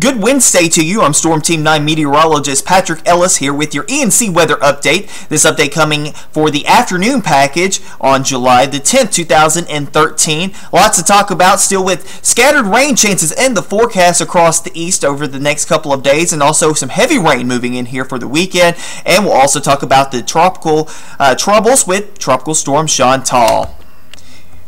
Good Wednesday to you. I'm Storm Team 9 meteorologist Patrick Ellis here with your ENC weather update. This update coming for the afternoon package on July the 10th, 2013. Lots to talk about still with scattered rain chances in the forecast across the east over the next couple of days and also some heavy rain moving in here for the weekend. And we'll also talk about the tropical uh, troubles with Tropical Storm Chantal.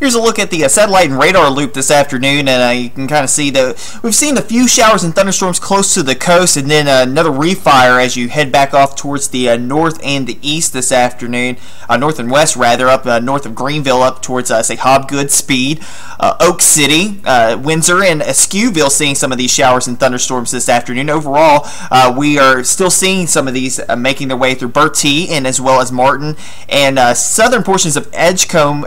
Here's a look at the uh, satellite and radar loop this afternoon, and uh, you can kind of see that we've seen a few showers and thunderstorms close to the coast, and then uh, another refire as you head back off towards the uh, north and the east this afternoon, uh, north and west rather, up uh, north of Greenville, up towards say Hobgood, Speed, Oak City, Windsor, and Askewville, seeing some of these showers and thunderstorms this afternoon. Overall, we are still seeing some of these making their way through Bertie and as well as Martin and southern portions of Edgecombe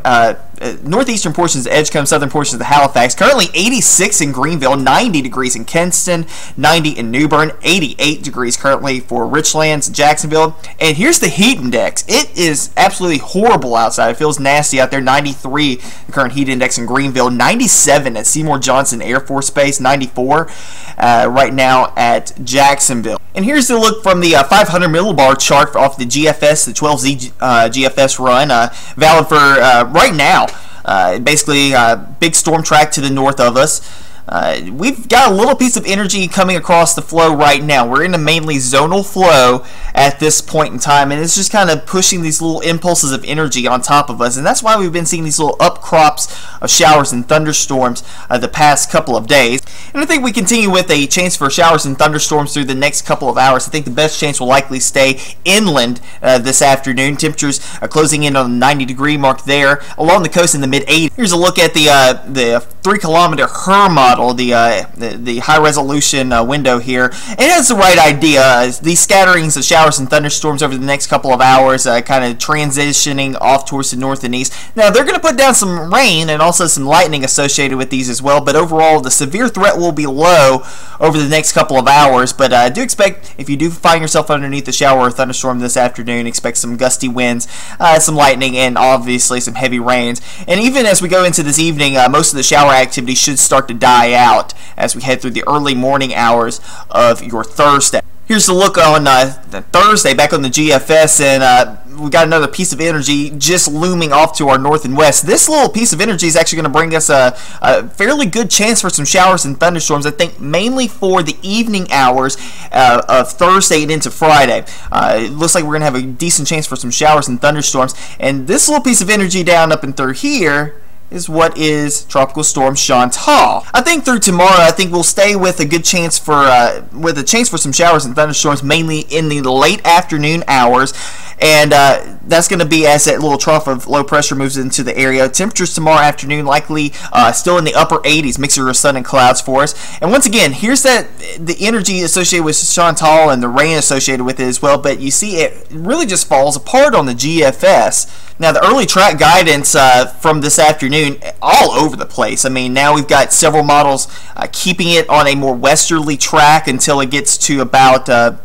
uh, northeastern portions of Edgecombe, southern portions of Halifax. Currently 86 in Greenville, 90 degrees in Kinston, 90 in New Bern, 88 degrees currently for Richlands, Jacksonville. And here's the heat index. It is absolutely horrible outside. It feels nasty out there. 93 the current heat index in Greenville, 97 at Seymour Johnson Air Force Base, 94 uh, right now at Jacksonville. And here's the look from the uh, 500 millibar chart off the GFS, the 12Z uh, GFS run, uh, valid for uh, right now. Uh, basically, a big storm track to the north of us. Uh, we've got a little piece of energy coming across the flow right now. We're in a mainly zonal flow at this point in time, and it's just kind of pushing these little impulses of energy on top of us, and that's why we've been seeing these little upcrops of showers and thunderstorms uh, the past couple of days. And I think we continue with a chance for showers and thunderstorms through the next couple of hours. I think the best chance will likely stay inland uh, this afternoon. Temperatures are closing in on the 90 degree mark there, along the coast in the mid 80s. Here's a look at the uh, the three kilometer HRRR model, the uh, the, the, high resolution uh, window here. It has the right idea. These scatterings of showers and thunderstorms over the next couple of hours, uh, kind of transitioning off towards the north and east. Now they're going to put down some rain and also some lightning associated with these as well. But overall, the severe threat will be low over the next couple of hours. But I uh, do expect if you do find yourself underneath the shower or thunderstorm this afternoon, expect some gusty winds, uh, some lightning, and obviously some heavy rains. And even as we go into this evening, uh, most of the shower activity should start to die out as we head through the early morning hours of your Thursday. Here's the look on uh, Thursday back on the GFS, and uh, we got another piece of energy just looming off to our north and west. This little piece of energy is actually going to bring us a, a, fairly good chance for some showers and thunderstorms. I think mainly for the evening hours uh, of Thursday and into Friday. Uh, it looks like we're going to have a decent chance for some showers and thunderstorms. And this little piece of energy down up and through here is what is Tropical Storm Chantal. I think through tomorrow, I think we'll stay with a good chance for uh, with a chance for some showers and thunderstorms, mainly in the late afternoon hours. And uh, that's going to be as that little trough of low pressure moves into the area. Temperatures tomorrow afternoon likely uh, still in the upper 80s, mixture of sun and clouds for us. And once again, here's that the energy associated with Chantal and the rain associated with it as well. But you see, it really just falls apart on the GFS. Now, the early track guidance uh, from this afternoon, all over the place. I mean, now we've got several models uh, keeping it on a more westerly track until it gets to about, uh,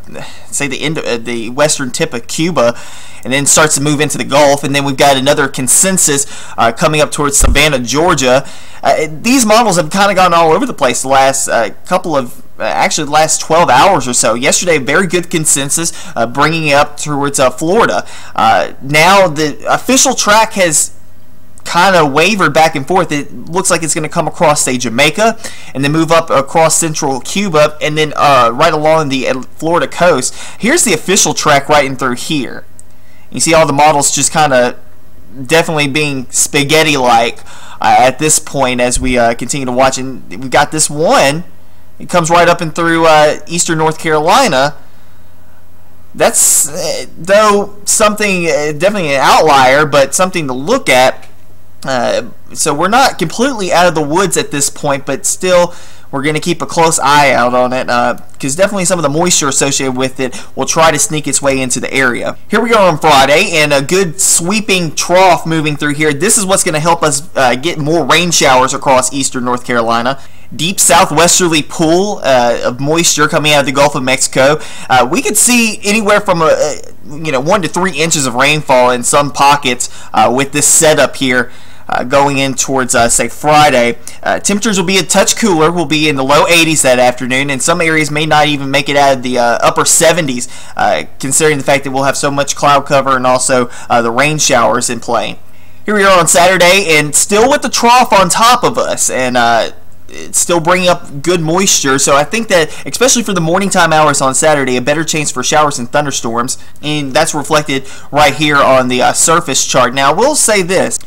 say, the end, of, the western tip of Cuba, and then starts to move into the Gulf. And then we've got another consensus uh, coming up towards Savannah, Georgia. Uh, these models have kind of gone all over the place the last uh, couple of uh, actually the last 12 hours or so. Yesterday, very good consensus, uh, bringing it up towards uh, Florida. Uh, now the official track has kind of wavered back and forth. It looks like it's going to come across, say, Jamaica, and then move up across central Cuba, and then uh, right along the Florida coast. Here's the official track right in through here. You see all the models just kind of definitely being spaghetti-like uh, at this point as we continue to watch. And we've got this one it comes right up and through uh, eastern North Carolina. That's, uh, though, something, uh, definitely an outlier, but something to look at. Uh, so we're not completely out of the woods at this point, but still we're going to keep a close eye out on it because uh, definitely some of the moisture associated with it will try to sneak its way into the area. Here we are on Friday and a good sweeping trough moving through here. This is what's going to help us uh, get more rain showers across eastern North Carolina deep southwesterly pool uh, of moisture coming out of the Gulf of Mexico. Uh, we could see anywhere from a, a, you know one to three inches of rainfall in some pockets uh, with this setup here uh, going in towards, uh, say, Friday. Uh, temperatures will be a touch cooler. We'll be in the low 80s that afternoon, and some areas may not even make it out of the uh, upper 70s, uh, considering the fact that we'll have so much cloud cover and also the rain showers in play. Here we are on Saturday, and still with the trough on top of us, and it's still bringing up good moisture. So I think that, especially for the morning time hours on Saturday, a better chance for showers and thunderstorms. And that's reflected right here on the uh, surface chart. Now, we'll say this.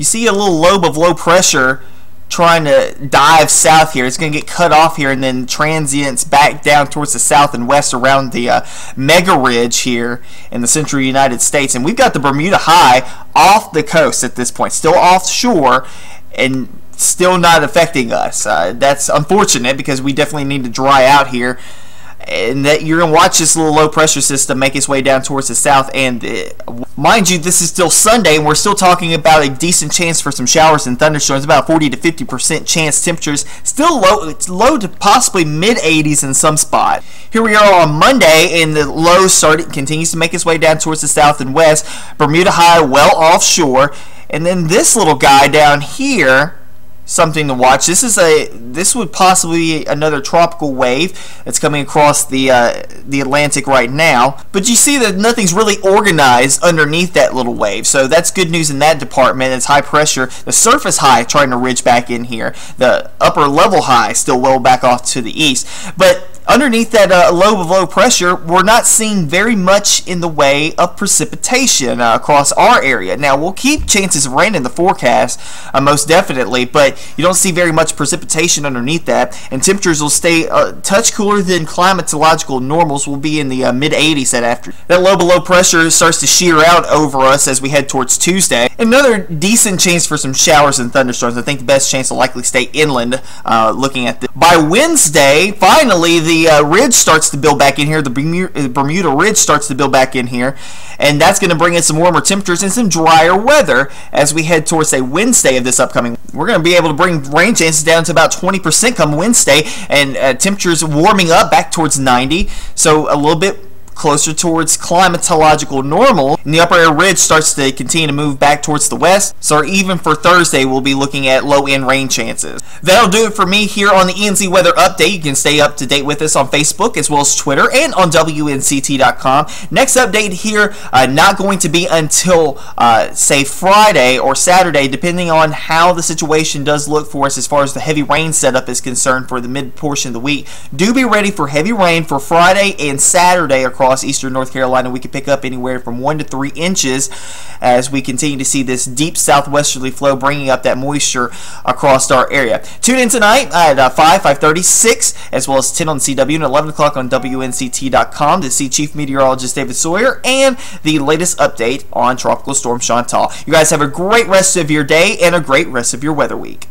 You see a little lobe of low pressure trying to dive south here. It's going to get cut off here and then transients back down towards the south and west around the uh, mega ridge here in the central United States. And we've got the Bermuda High off the coast at this point, still offshore. And still not affecting us. Uh, that's unfortunate because we definitely need to dry out here. And that you're gonna watch this little low pressure system make its way down towards the south. And uh, mind you, this is still Sunday, and we're still talking about a decent chance for some showers and thunderstorms. About 40 to 50 percent chance. Temperatures still low. It's low to possibly mid 80s in some spot. Here we are on Monday, and the low started continues to make its way down towards the south and west. Bermuda High well offshore, and then this little guy down here something to watch. This is a this would possibly be another tropical wave that's coming across the uh, the Atlantic right now. But you see that nothing's really organized underneath that little wave, so that's good news in that department. It's high pressure. The surface high trying to ridge back in here. The upper level high still well back off to the east, but underneath that uh, lobe of low pressure, we're not seeing very much in the way of precipitation uh, across our area. Now, we'll keep chances of rain in the forecast, uh, most definitely, but you don't see very much precipitation underneath that, and temperatures will stay a uh, touch cooler than climatological normals. Will be in the uh, mid 80s that after. That low below pressure starts to shear out over us as we head towards Tuesday. Another decent chance for some showers and thunderstorms. I think the best chance will likely stay inland. Uh, looking at the by Wednesday, finally the uh, ridge starts to build back in here. The Bermuda, Bermuda Ridge starts to build back in here, and that's going to bring in some warmer temperatures and some drier weather as we head towards say Wednesday of this upcoming. We're going to be able to bring rain chances down to about 20% come Wednesday, and uh, temperatures warming up back towards 90. So a little bit closer towards climatological normal, and the upper air ridge starts to continue to move back towards the west. So even for Thursday, we'll be looking at low end rain chances. That'll do it for me here on the ENC Weather Update. You can stay up to date with us on Facebook as well as Twitter and on WNCT.com. Next update here, uh, not going to be until, uh, say, Friday or Saturday, depending on how the situation does look for us as far as the heavy rain setup is concerned for the mid portion of the week. Do be ready for heavy rain for Friday and Saturday across across eastern North Carolina. We could pick up anywhere from one to three inches as we continue to see this deep southwesterly flow bringing up that moisture across our area. Tune in tonight at uh, 5, 5.36, as well as 10 on CW and 11 o'clock on WNCT.com to see Chief Meteorologist David Sawyer and the latest update on Tropical Storm Chantal. You guys have a great rest of your day and a great rest of your weather week.